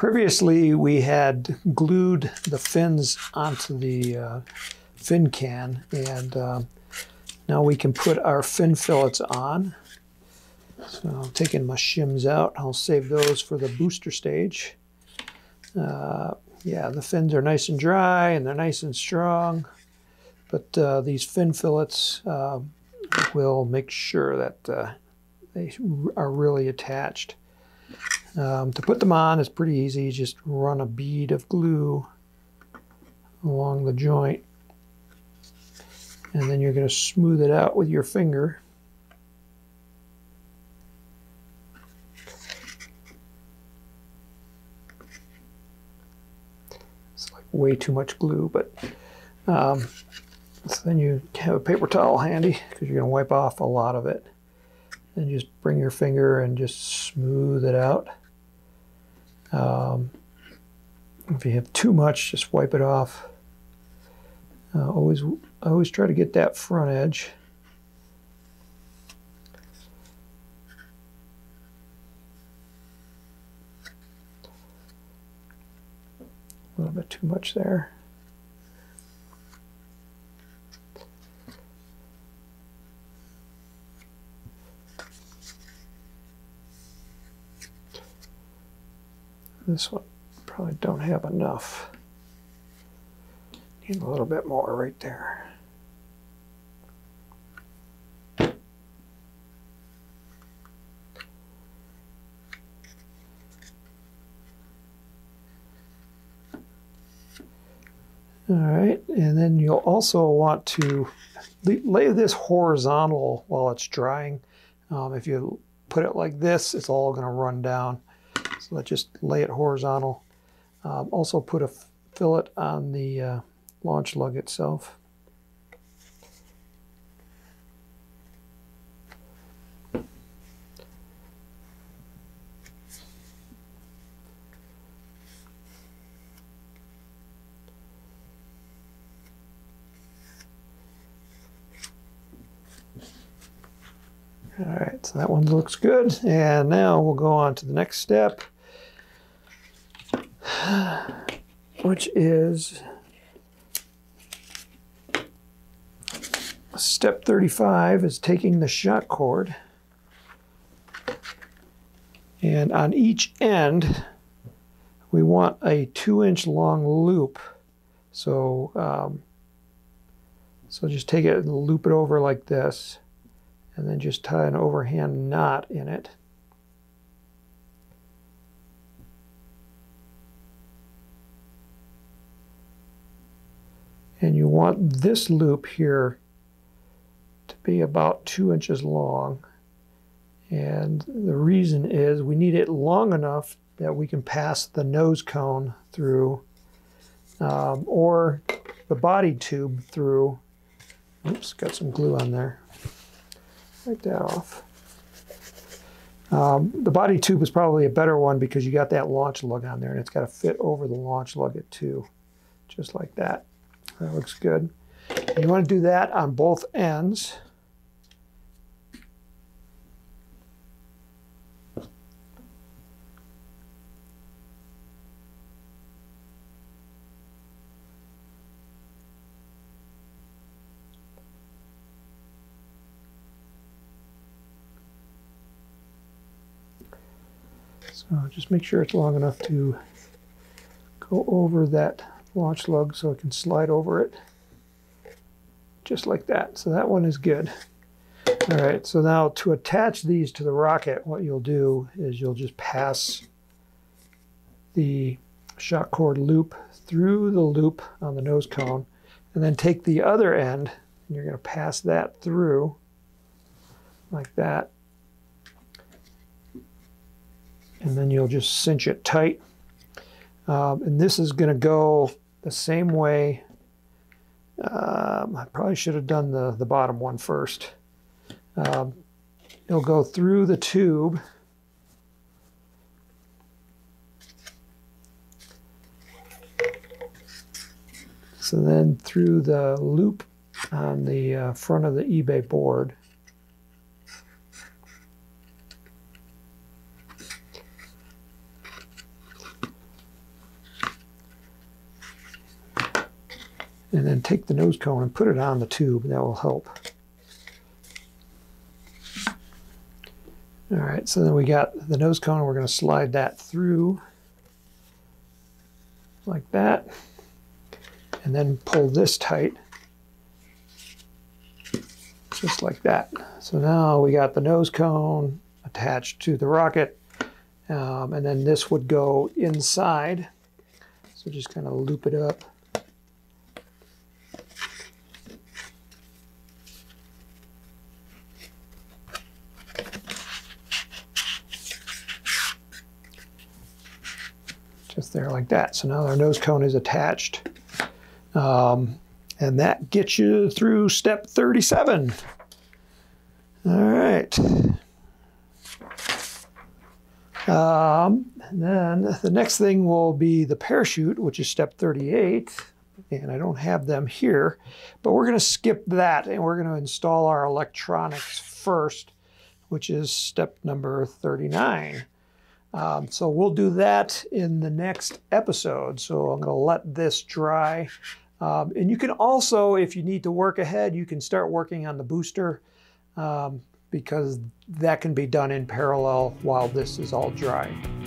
Previously, we had glued the fins onto the uh, fin can, and uh, now we can put our fin fillets on. So I'm taking my shims out. I'll save those for the booster stage. Uh, yeah, the fins are nice and dry and they're nice and strong, but uh, these fin fillets uh, will make sure that uh, they are really attached. Um, to put them on is pretty easy. Just run a bead of glue along the joint and then you're going to smooth it out with your finger. It's like way too much glue, but um, so then you have a paper towel handy because you're going to wipe off a lot of it. And just bring your finger and just smooth it out. Um, if you have too much, just wipe it off. Uh, always, always try to get that front edge. A little bit too much there. This one probably don't have enough. Need a little bit more right there. All right, and then you'll also want to lay this horizontal while it's drying. Um, if you put it like this, it's all going to run down. So let's just lay it horizontal. Um, also put a fillet on the uh, launch lug itself. All right, so that one looks good. And now we'll go on to the next step, which is step 35 is taking the shock cord. And on each end we want a two inch long loop. So um, so just take it and loop it over like this and then just tie an overhand knot in it and you want this loop here to be about two inches long. And the reason is we need it long enough that we can pass the nose cone through um, or the body tube through. Oops, got some glue on there. Wipe that off. Um, the body tube is probably a better one because you got that launch lug on there and it's got to fit over the launch lug too, just like that. That looks good. You want to do that on both ends. So just make sure it's long enough to go over that launch lug so it can slide over it just like that. So that one is good. All right, so now to attach these to the rocket, what you'll do is you'll just pass the shock cord loop through the loop on the nose cone and then take the other end and you're going to pass that through like that. And then you'll just cinch it tight. Um, and this is going to go the same way um, I probably should have done the, the bottom one first. Um, it'll go through the tube. So then through the loop on the uh, front of the eBay board. And then take the nose cone and put it on the tube. That will help. All right, so then we got the nose cone. We're going to slide that through like that. And then pull this tight. Just like that. So now we got the nose cone attached to the rocket. Um, and then this would go inside. So just kind of loop it up. Just there like that. So now our nose cone is attached. Um, and that gets you through step 37. All right. Um, then the next thing will be the parachute, which is step 38. And I don't have them here, but we're going to skip that and we're going to install our electronics first, which is step number 39. Um, so we'll do that in the next episode. So I'm going to let this dry. Um, and you can also, if you need to work ahead, you can start working on the booster um, because that can be done in parallel while this is all dry.